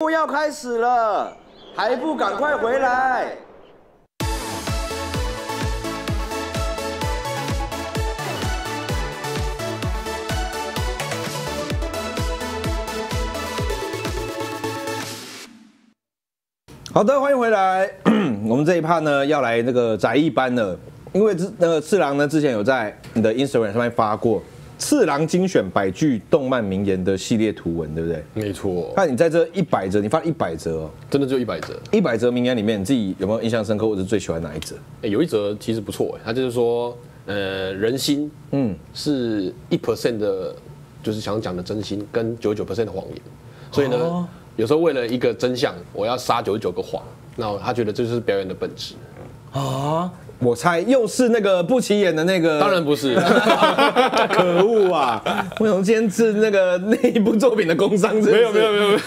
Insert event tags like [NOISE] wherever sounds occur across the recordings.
幕要开始了，还不赶快回来？好的，欢迎回来。[CLEARS THROAT] 我们这一趴呢，要来那个宅一班了，因为之那个次郎呢，之前有在你的 Instagram 上面发过次郎精选百句动漫名言的系列图文，对不对？没错，那你在这一百则，你发一百则哦，真的就一百折。一百则名言里面，你自己有没有印象深刻，或者是最喜欢哪一则？哎，有一则其实不错，哎，他就是说，呃，人心，嗯，是一 percent 的，就是想讲的真心，跟九十九 percent 的谎言。所以呢，有时候为了一个真相，我要杀九十九个谎。那他觉得这就是表演的本质啊！我猜又是那个不起眼的那个，当然不是，[LAUGHS] 可恶啊！我想今天是那个 [LAUGHS] 那一部作品的工商，没有没有没有，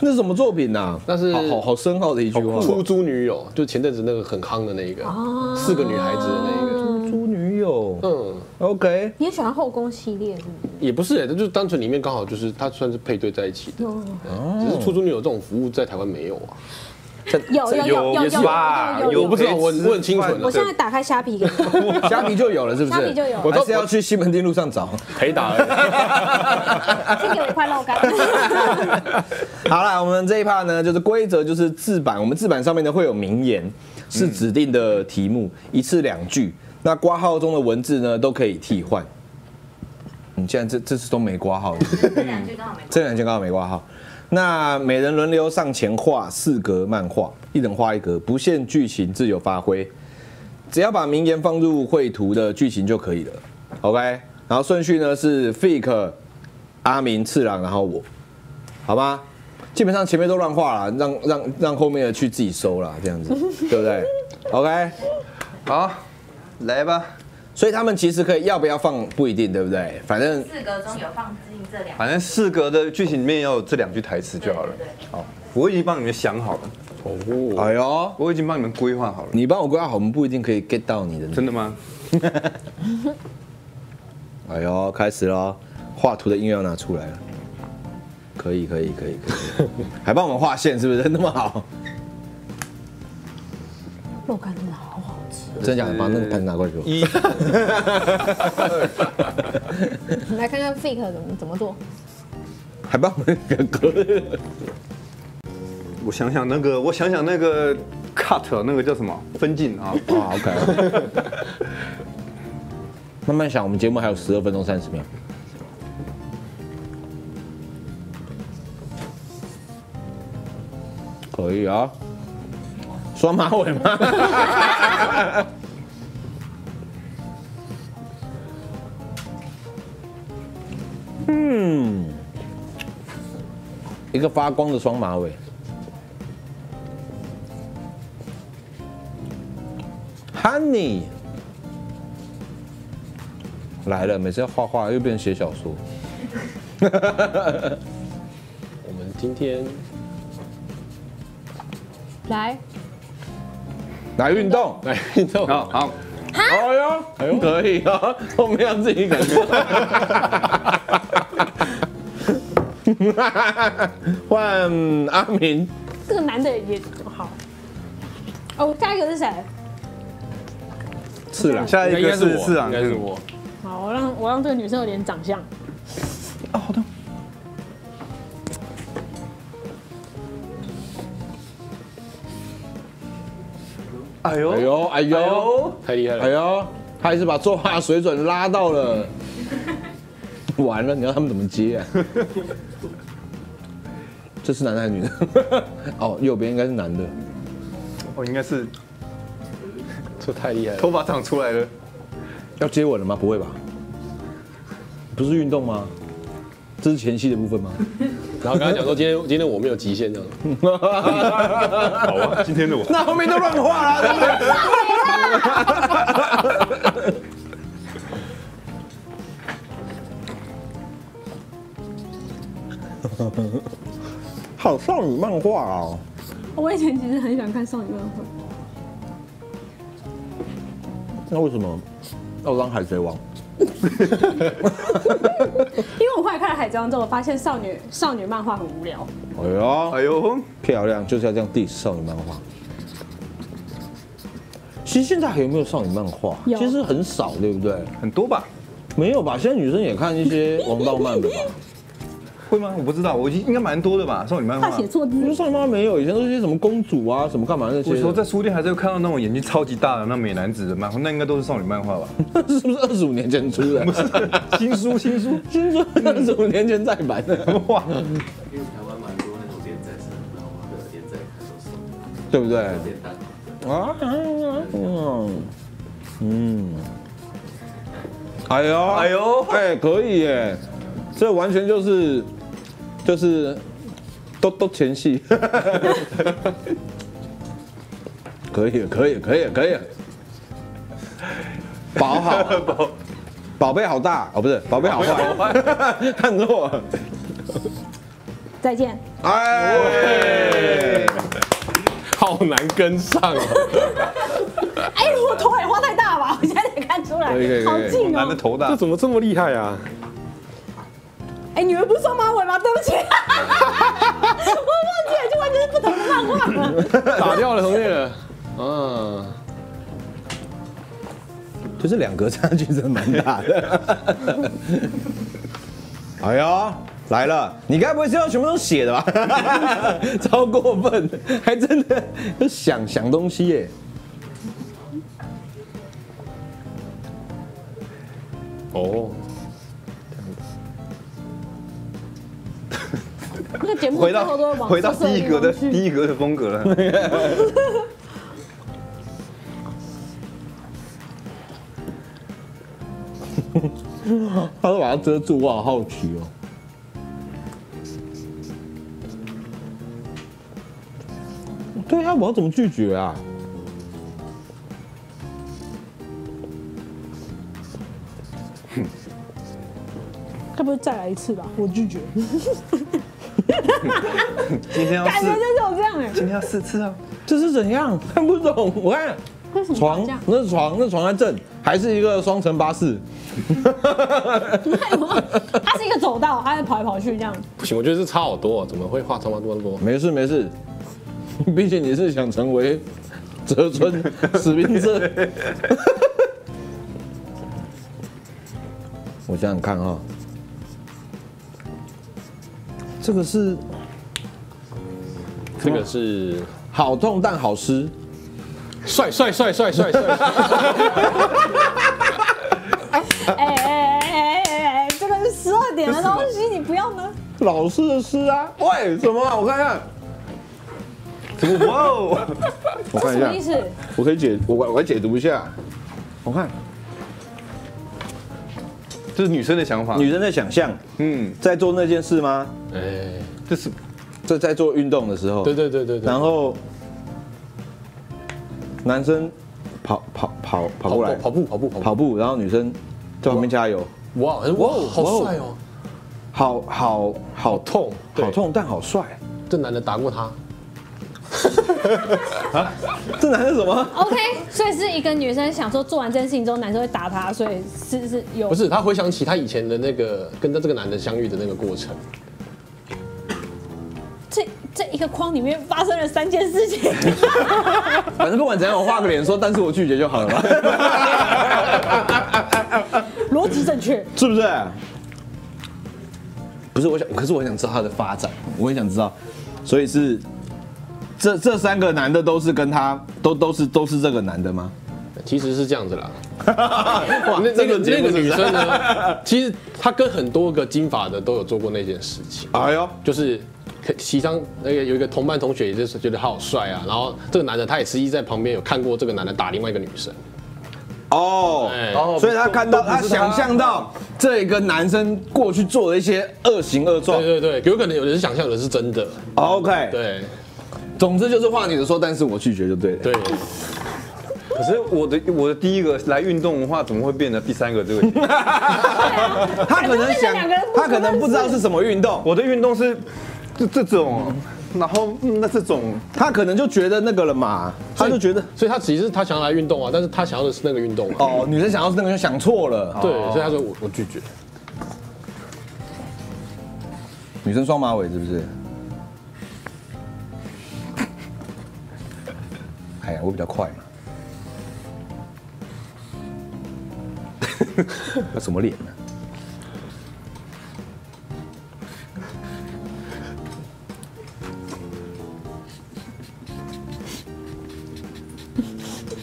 那是什么作品呢？那是好好深奥的一句话，出租女友，就前阵子那个很夯的那一个，四个女孩子的那一个出租女友。嗯，OK。你也喜欢后宫系列是不是？也不是，哎，这就是单纯里面刚好就是它算是配对在一起的，只是出租女友这种服务在台湾没有啊。有有有有有有，我不知道，我我很清楚。我现在打开虾皮给你，[LAUGHS] 虾皮就有了，是不是？虾皮就有，我都是要去西门町路上找陪打。[LAUGHS] 先给我一块肉干。[LAUGHS] 好了，我们这一 part 呢，就是规则就是字板，我们字板上面呢会有名言，是指定的题目，一次两句。那挂号中的文字呢都可以替换。你现在这这次都没挂号，这两句刚好没，这两句刚好没挂号。那每人轮流上前画四格漫画，一人画一格，不限剧情，自由发挥。只要把名言放入绘图的剧情就可以了。OK，然后顺序呢是 Fake、阿明、次郎，然后我，好吗？基本上前面都乱画了，让让让后面的去自己收了，这样子，对不对？OK，好，来吧。所以他们其实可以要不要放不一定，对不对？反正四格中有放进这两，反正四格的剧情里面要有这两句台词就好了。好，我已经帮你们想好了。哦，哎呦，我已经帮你们规划好了。你帮我规划好，我们不一定可以 get 到你的。真的吗？[LAUGHS] 哎呦，开始了，画图的音乐要拿出来了。可以，可以，可以，可以，[LAUGHS] 还帮我们画线，是不是那么好？肉干真的好。真假的，把那个盘拿过来给我。一，[LAUGHS] 来看看 fake 怎么怎么做。还帮我们两个。我想想那个，我想想那个 cut 那个叫什么分镜啊？啊，OK。[LAUGHS] 慢慢想，我们节目还有十二分钟三十秒。可以啊。双马尾吗？嗯，一个发光的双马尾。Honey 来了，每次要画画又变成写小说。[LAUGHS] 我们今天来。来运动，来运动，好好，好哟，哎呦，可以啊，后面要自己感觉。[LAUGHS] 换阿明，这个男的也好。哦，下一个是谁？次郎，下一个是次郎，应该是我。好，我让我让这个女生有点长相。啊，好的。哎呦哎呦哎呦，太厉害了！哎呦，他还是把作画水准拉到了。[LAUGHS] 完了，你要他们怎么接啊？[LAUGHS] 这是男的还是女的？[LAUGHS] 哦，右边应该是男的。哦，应该是。这太厉害了！头发长出来了，要接吻了吗？不会吧？不是运动吗？这是前戏的部分吗？然后刚才讲说今天今天我没有极限这样。[LAUGHS] 好啊，今天的我。那后面都乱画了。[LAUGHS] 好少女漫画啊！我以前其实很喜欢看少女漫画。那为什么要当海贼王？[LAUGHS] 因为我后来看了《海贼王》之后，我发现少女少女漫画很无聊。哎呦，哎呦，漂亮，就是要这样 diss 少女漫画。其实现在还有没有少女漫画？有其实很少，对不对？很多吧？没有吧？现在女生也看一些王道漫的吧？会吗？我不知道，我应该蛮多的吧？少女漫画他。写错字因为少女漫画没有，以前都是些什么公主啊，什么干嘛那些的。我说在书店还是会看到那种眼睛超级大的那美男子的漫画，那应该都是少女漫画吧？[LAUGHS] 是不是二十五年前出的？不是新书新书，新书二十五年前再版的，哇，因为台湾蛮多那种连载式的漫画的连载看都是对不对？啊，嗯嗯，哎呦，哎呦哎，可以耶，这完全就是就是都都前戏，[LAUGHS] 可以，可以，可以，可以了，[LAUGHS] 宝好，宝 [LAUGHS] 宝贝好大哦，不是，宝贝好坏，看错了，再见。哎，好难跟上啊！哎，我头也花太大吧？我现在才看出来好近哦。男的头大这，怎么这么厉害啊？哎，你们不是双马尾吗？对不起，[LAUGHS] 我忘记了，就完全是不同的漫画了。打掉了同学了，嗯，就是两格差距真的蛮大的。哎呦，来了！你该不会是要全部都写的吧？[LAUGHS] 超过分，还真的要想想东西耶。哦，回到回到第一格的第一格的风格了。[LAUGHS] 他都把它遮住，我好好奇哦。对啊，我要怎么拒绝啊？哼该不会再来一次吧？我拒绝，[LAUGHS] 今天要感觉四，就是有这样哎。今天要四次啊！这是怎样？看不懂。我看为什么床这样？，那是床，那床在正，还是一个双层巴士。[LAUGHS] 它是一个走道，它在跑来跑去这样。不行，我觉得这差好多、啊，怎么会画差那么多？没事没事，毕竟你是想成为泽村 [LAUGHS] 史宾社。我想想看啊、这个是这个是好痛但好吃，帅帅帅帅帅帅，[LAUGHS] 哎哎哎哎哎哎，这个是十二点的东西，你不要吗。老师的诗啊。喂，什么啊？我看看，怎么哇哦？我看一下什么意，思？我可以解，我我来解读一下。我看这是女生的想法。女生在想象嗯，在做那件事吗？哎，这是这在做运动的时候，对对对对对，然后男生跑跑跑跑过来。跑步跑步跑步。跑步，然后女生在旁边加油，哇哇，好帅哦！好好好好痛好痛，但好帅。这男的打过他，[LAUGHS] 啊？这男的什么？OK，所以是一个女生想说做完这件事情之后，男生会打她，所以是是有不是她回想起她以前的那个跟这个男的相遇的那个过程，这这一个框里面发生了三件事情。[LAUGHS] 反正不管怎样，我画个脸说，但是我拒绝就好了嘛，[LAUGHS] 逻辑正确，是不是？不是我想，可是我想知道他的发展，我也想知道，所以是这这三个男的都是跟他都都是都是这个男的吗？其实是这样子啦。[LAUGHS] 哇那那个那个女生呢，其实她跟很多个金发的都有做过那件事情，哎呦，就是可其中那个有一个同班同学也就是觉得他好帅啊，然后这个男的他也实际在旁边有看过这个男的打另外一个女生，哦，哎，所以他看到，他他想象到这个男生过去做的一些恶行恶状。对对对，有可能有人是想象，有的是真的，OK，，对总之就是话你的说，但是我拒绝就对了。对，可是我的我的第一个来运动的话，怎么会变成第三个这个？[LAUGHS] 他可能想他可能不知道是什么运动。我的运动是这这种然后嗯那这种他可能就觉得那个了嘛，他就觉得所以他其实他想要来运动啊，但是他想要的是那个运动啊。哦，女生想要是那个就想错了。对，所以他说我我拒绝。女生双马尾是不是？哎呀，我比较快嘛。[LAUGHS] 那什么脸呢？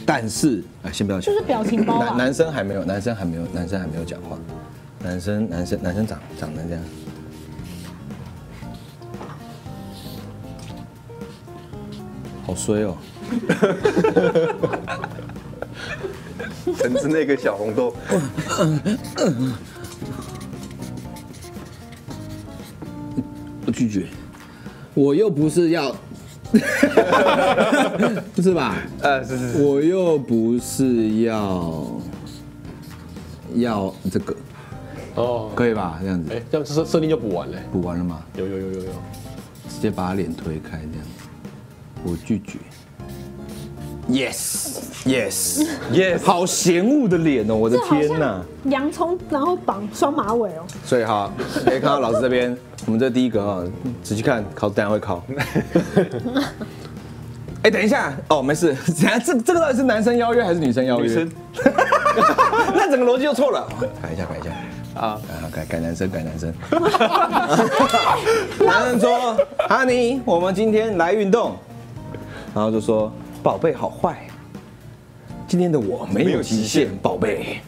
但是，啊，先不要讲就。是表情包男。男生还没有，男生还没有，男生还没有讲话。男生，男生，男生长长得这样，好衰哦。橙子那个小红豆，我拒绝，我又不是要，不 [LAUGHS] 是吧？呃，是是是，我又不是要要这个，哦，可以吧？这样子哎，这样设设定就补完了。补完了吗？有有有有有。直接把脸推开这样，我拒绝。Yes Yes Yes 好嫌恶的脸哦！我的天哪！洋葱，然后绑双马尾哦。所以好，可以看到老师这边，我们这第一个啊，仔细看，考等下会考。[LAUGHS] 哎，等一下哦，没事，等 [LAUGHS] 下这这个到底是男生邀约还是女生邀约？女生，[LAUGHS] 那整个逻辑就错了。改一下，改一下。啊，啊，改改男生，改男生。男生说：“哈尼，我们今天来运动。”然后就说：“宝贝好坏，今天的我没有极限，宝贝。”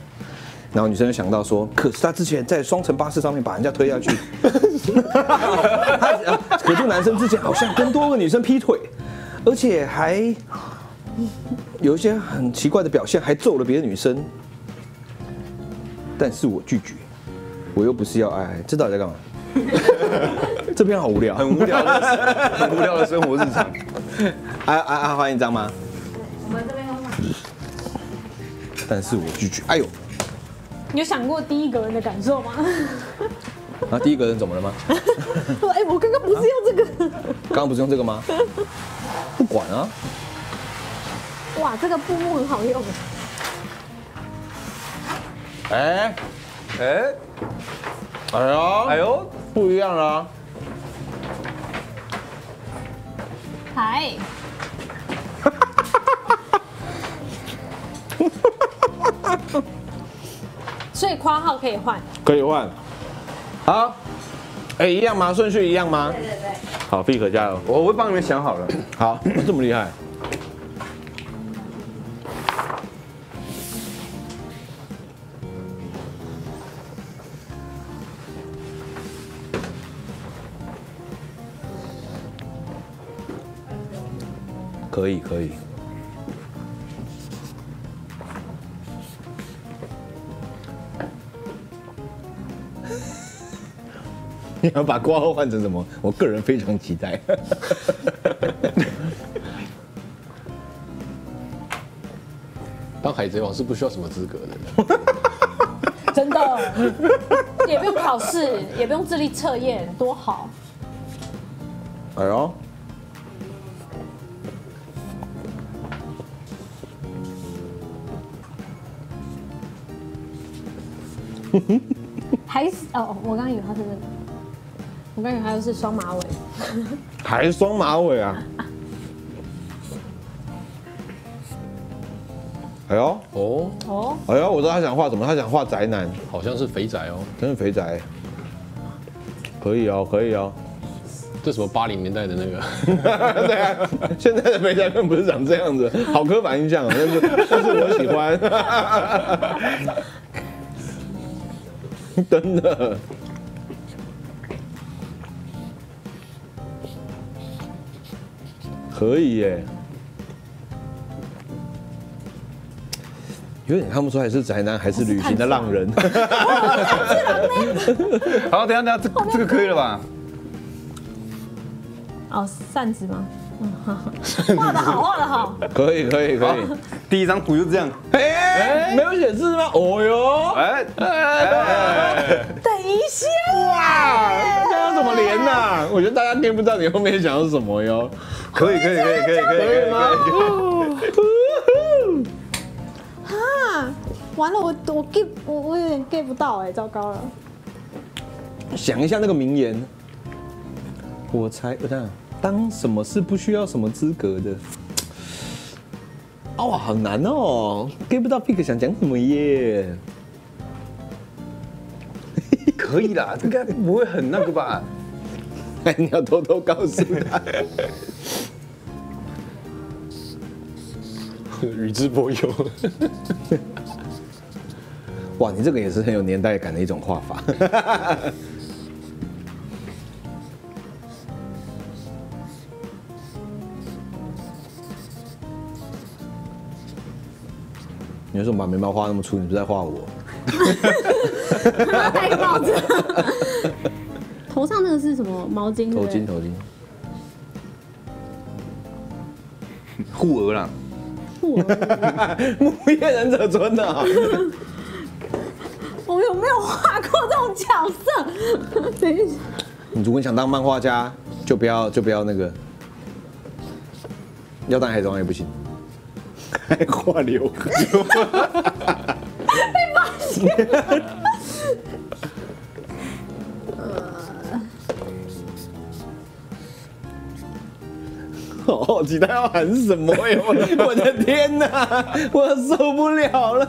然后女生就想到说：“可是他之前在双层巴士上面把人家推下去，[LAUGHS] 可是男生之前好像跟多个女生劈腿，而且还有一些很奇怪的表现，还揍了别的女生。但是我拒绝，我又不是要爱，这到底在干嘛？[LAUGHS] 这边好无聊，很无聊的，很无聊的生活日常。啊啊啊！换一张吗？我们这边有吗。但是我拒绝。哎呦，你有想过第一个人的感受吗？然后第一个人怎么了吗？说 [LAUGHS] 哎，我刚刚不是用这个。刚刚不是用这个吗？不管啊，哇，这个布幕很好用。哎哎，哎呦哎呦，不一样了啊。嗨，[LAUGHS] 所以括号可以换。可以换。好，哎，一样吗？顺序一样吗？对对对，好，Pick 加油。我会帮你们想好了。好，[CLEARS THROAT] 这么厉害。可以，可以。[LAUGHS] 你要把挂号换成什么？我个人非常期待。[LAUGHS] 当海贼王是不需要什么资格的。[LAUGHS] 真的，也不用考试，也不用智力测验，多好。哎呦，还是哦，我刚刚以为他是那个，我刚以为他是双马尾。还双马尾啊！哎呦，哦，哦，哎呦，我知道他想画什么，他想画宅男，好像是肥宅哦，真是肥宅。可以哦，可以哦。这什么八零年代的那个，[LAUGHS] 对啊，现在的肥宅根本不是长这样子，好刻板印象啊，但是但是我喜欢，[LAUGHS] 真的。可以耶，有点看不出来是宅男还是旅行的浪人。[LAUGHS] 好，等一下等一下，这这个可以了吧？哦，扇子吗？嗯，好画的好，画的好。可以可以可以。第一张图就这样。哎，没有显示吗？哦哟，哎哎，等一下，哇，这样怎么连呐？我觉得大家 get 不到你后面想要什么哟。可以可以可以可以可以可以吗？哈，完了，我我 get 我我有点 get 不到哎，糟糕了。想一下那个名言，我猜我看当什么是不需要什么资格的。哦，好难哦，get 不到 pick 想讲什么耶？[LAUGHS] 可以啦，应该不会很那个吧？哎，[LAUGHS] 你要偷偷告诉他。[LAUGHS] 宇智波鼬，哇，你这个也是很有年代感的一种画法。你为什么把眉毛画那么粗？你不是在画我？[LAUGHS] 戴个帽子。[LAUGHS] 头上那个是什么毛巾？头巾，头巾。护额啦，护额。[LAUGHS] 木叶忍者村的啊。我有没有画过这种角色？等一下，你如果你想当漫画家，就不要就不要那个，要当海贼王也不行，还画刘海。被发现。好好奇他要喊什么哟！我的天哪，我受不了了。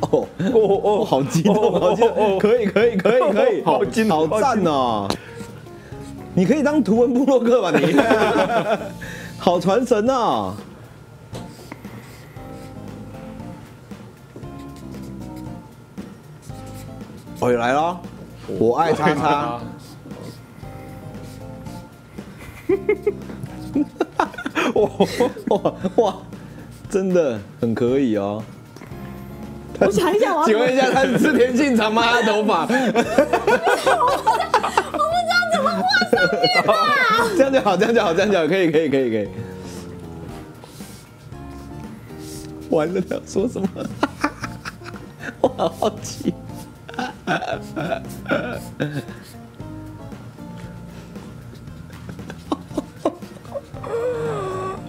哦哦哦，好激动，好激动！可以可以可以可以，好劲好赞哦！你可以当图文部落客吧你？好传神哦！哦，来了，我爱叉叉。[LAUGHS] 哇哇哇！真的很可以哦。我想一下，请问一下，[LAUGHS] 他是田径长吗？他头发？我不知道怎么画上面啊。[LAUGHS] 这样就好，这样就好，这样就好，可以，可以，可以，可以。完了，他要说什么？我好好奇。[LAUGHS]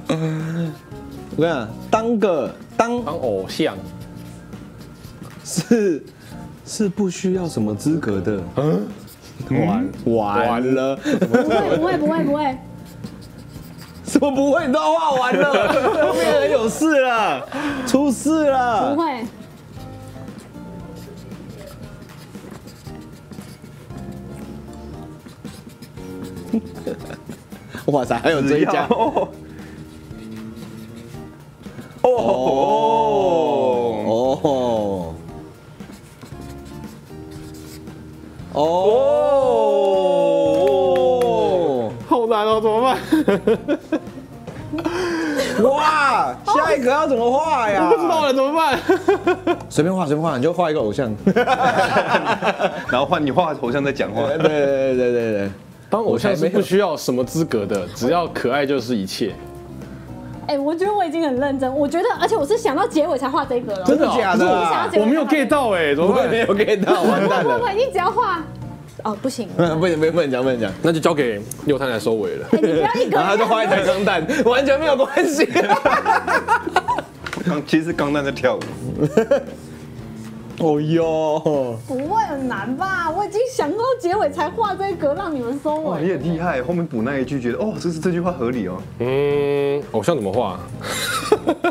我跟你讲，当个当当偶像，是是不需要什么资格的。嗯，完完了，不会不会不会不会，什么不会？你都画完了，后面人有事了，出事了。不会。哇塞，还有追加。哦哦哦哦！好难哦，怎么办？[LAUGHS] 哇，下一个要怎么画呀？不知道了，怎么办？随便画，随便画，你就画一个偶像，[LAUGHS] [LAUGHS] 然后换你画头像再讲话。对对对对对对。当偶像是不需要什么资格的，只要可爱就是一切。哎，我觉得我已经很认真，我觉得，而且我是想到结尾才画这个了。真的假的？我没有 get 到哎，怎么会没有 get 到？完蛋了！不不，你只要画，哦，不行，[LAUGHS] 不行，不能不能讲，不能讲，那就交给六探来收尾了。[LAUGHS] 你不要一个，然后他就画一台钢弹，完全没有关系。[LAUGHS] 刚其实钢弹在跳舞。哦哟，不会很难吧？我已经想到结尾才画这一格让你们收哇，尾。你很厉害，后面补那一句，觉得哦，这是这句话合理哦。嗯，偶像怎么画？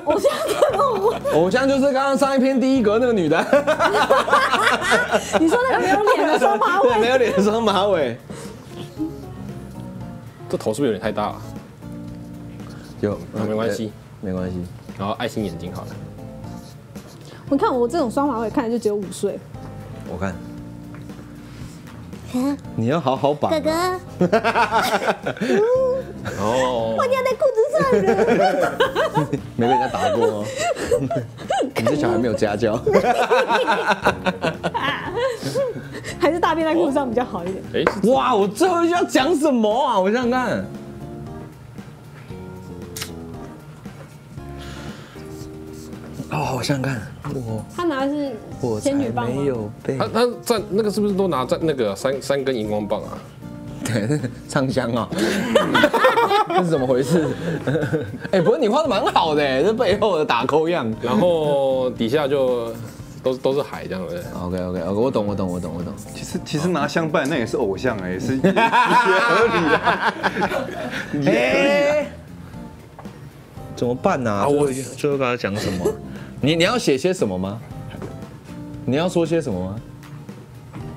偶像怎么画？偶像就是刚刚上一篇第一格那个女的。[LAUGHS] 你说那个没有脸的双马尾？[LAUGHS] 对，没有脸的双马尾。这头是不是有点太大了？有，没关系，没关系。然后爱心眼睛好了。你看我这种双马尾，看着就只有五岁。我看，你要好好绑。哥哥，[LAUGHS] 哦，我尿在裤子上了。[LAUGHS] 没被人家打过哦。你这小孩没有家教。[LAUGHS] 还是大便在裤子上比较好一点。哎，哇，我最后一句要讲什么啊？我想想看。哦，好想想看，我他拿的是我仙女棒没有被他他在那个是不是都拿在那个三三根荧光棒啊？对 [LAUGHS] 唱香啊，[LAUGHS] 这是怎么回事？[LAUGHS] 哎，不过你画的蛮好的，这背后的打扣样。然后底下就都都是海这样子。OK OK OK，我懂我懂我懂我懂。其实其实拿相伴那也是偶像哎，也是也合理啊。哎，怎么办呢、啊？我我最后跟他讲什么？你你要写些什么吗？你要说些什么吗？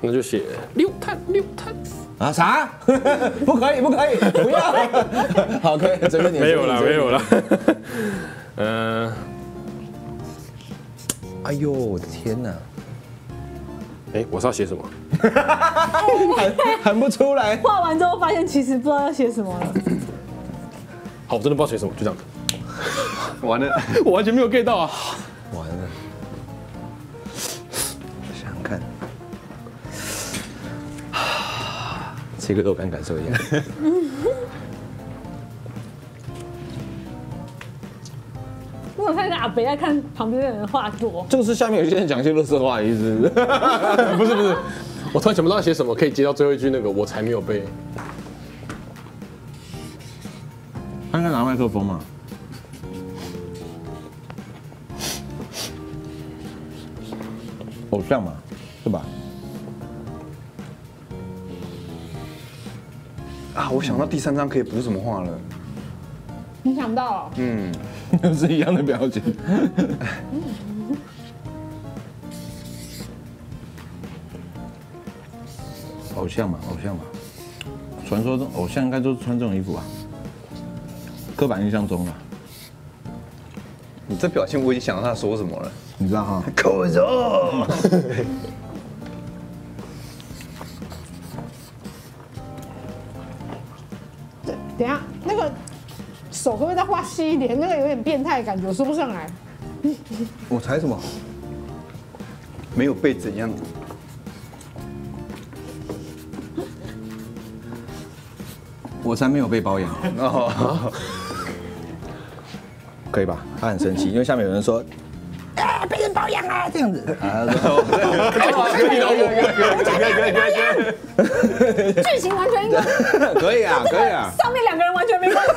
那就写六碳六碳。啊啥？[LAUGHS] 不可以不可以，不要。[LAUGHS] 好，可以，随便你。没有啦，随便你没有了。。嗯，哎呦，我的天哪，哎，我是要写什么？喊 [LAUGHS] 喊不出来。画完之后发现其实不知道要写什么了。好，我真的不知道写什么，就这样。完了，我完全没有 get 到啊！这个都敢感受一下。[LAUGHS] 我有看到阿北在看旁边的人画作，就是下面有些人讲一些乐色话的意思。[LAUGHS] 不是不是，我突然想不到写什么，可以接到最后一句那个我才没有背。他应该拿麦克风嘛？偶像嘛，是吧？啊，我想到第三张可以补什么话了。你想到哦嗯，[LAUGHS] 是一样的表情。[LAUGHS] 偶像嘛，偶像嘛，传说中偶像应该都是穿这种衣服吧，刻板印象中啊，你这表情我已经想到他说什么了。你知道哈？[LAUGHS] 口肉。细一点？那个有点变态感觉，我说不上来。我猜什么？没有被怎样？我才没有被包养，哦，可以吧？他很生气，因为下面有人说。[LAUGHS] 啊，被人包养啊，这样子啊，剧情完全应该可以啊，可以啊，上面两个人完全没关系。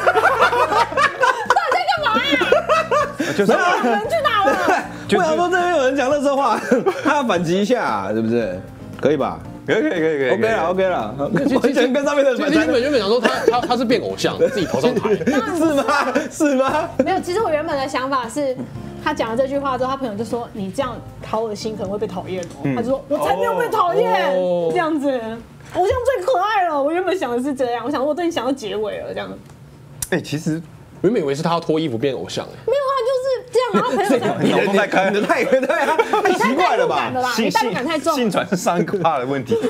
就是人去哪了？[LAUGHS] 我想说这边有人讲乐色话，[LAUGHS] 他要反击一下，是不是？可以吧可以可以可以可以？OK 了，OK 了，完全跟上面的人其实原本原本想说他他他是变偶像，自己头上台。[LAUGHS] 是吗？是吗？没有，其实我原本的想法是，他讲了这句话之后，他朋友就说：“你这样讨我的心可能会被讨厌哦。他就说：“我才没有被讨厌，哦这样子，偶像最可爱了。”我原本想的是这样，我想我对你想到结尾了，这样哎，其实原本以为是他要脱衣服变偶像，哎没有。然后朋友才你脑洞太开你的太对啊，太奇怪了吧？性性太重性了。传是上一个怕的问题。[LAUGHS]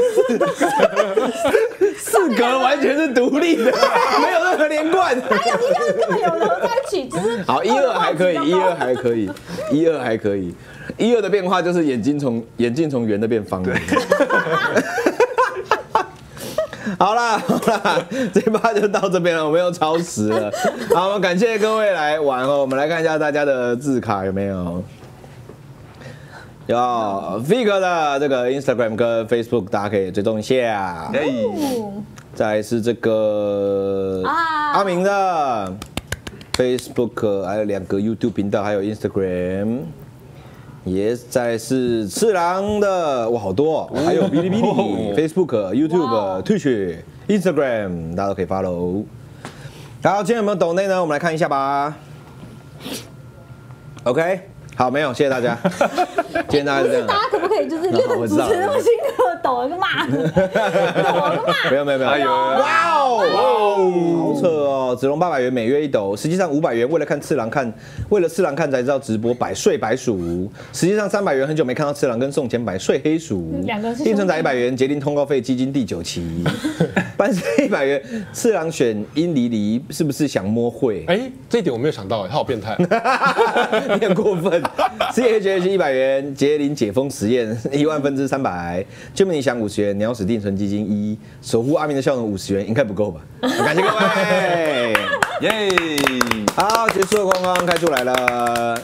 四格完全是独立的，[LAUGHS] 没有任何连贯。还有一样根本有合在一起，只是好，一二还可以，一二还还可以，一二还可以。一二的变化就是眼睛从眼镜从圆的变方了。好啦好啦，这一趴就到这边了，我们又超时了。好，我们感谢各位来玩哦。我们来看一下大家的字卡有没有。有 Vig 的这个 Instagram 跟 Facebook，大家可以追踪一下。哎，再来是这个啊阿明的 Facebook，还有两个 YouTube 频道，还有 Instagram。也再是次郎的，哇，好多、哦，还有哔哩哔哩、Facebook、YouTube、Twitch、Instagram，大家都可以 follow。好，今天有没有抖内呢？我们来看一下吧。OK，好，没有，谢谢大家。[LAUGHS] 今天大家是这样大。家可不可以就是六个主持人那么辛苦，抖了个骂，抖了个骂。没有没有没有，哎呦哇哦哇哦，好扯哦！子龙八百元每月一抖，实际上五百元为了看次郎看，为了次郎看才知道直播百岁白鼠，实际上三百元很久没看到次郎跟送钱百岁黑鼠，两个是兄弟应存仔一百元，捷麟通告费基金第九期，[LAUGHS] 班师一百元，次郎选殷离离是不是想摸会？哎，这一点我没有想到，哎，他好变态。[LAUGHS] 你很过分。CHH 一百元，杰林解封实验一万分之三百，救命理想五十元，鸟屎定存基金一，守护阿明的笑容五十元，应该不够吧？感谢各位，[LAUGHS] 耶！好，结束了光光开出来了。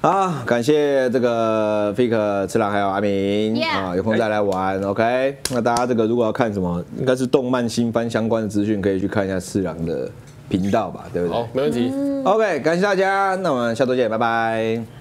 好，感谢这个 Faker 次郎还有阿明，啊，有空再来玩，OK？那大家这个如果要看什么，应该是动漫新番相关的资讯，可以去看一下次郎的。频道吧对不对？好没问题。Ok 感谢大家那我们下周见拜拜。